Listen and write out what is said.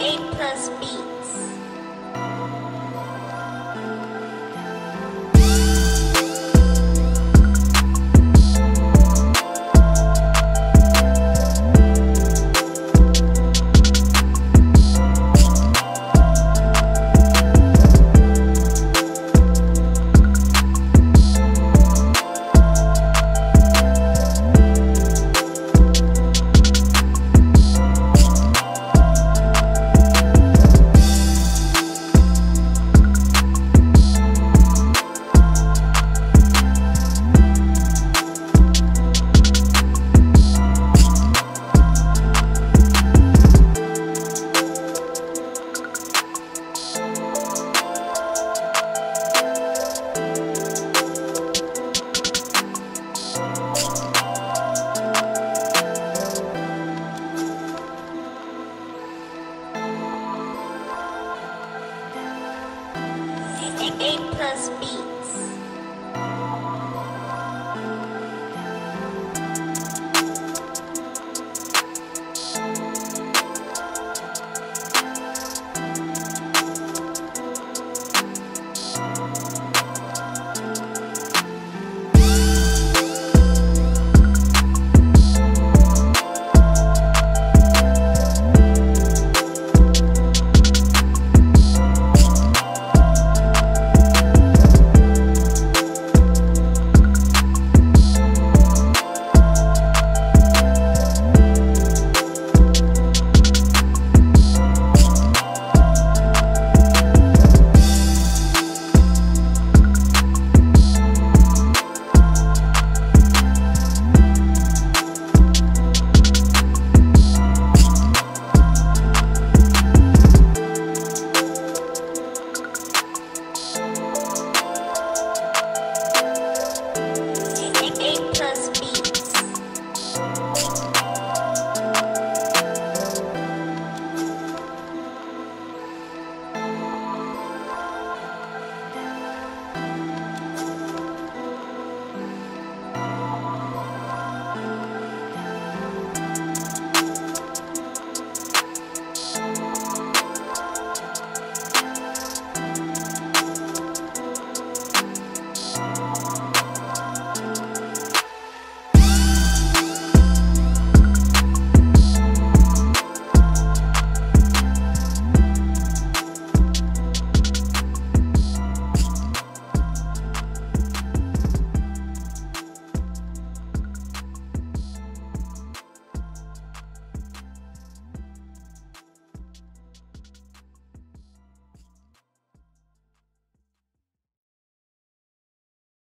8 plus beats. A plus B.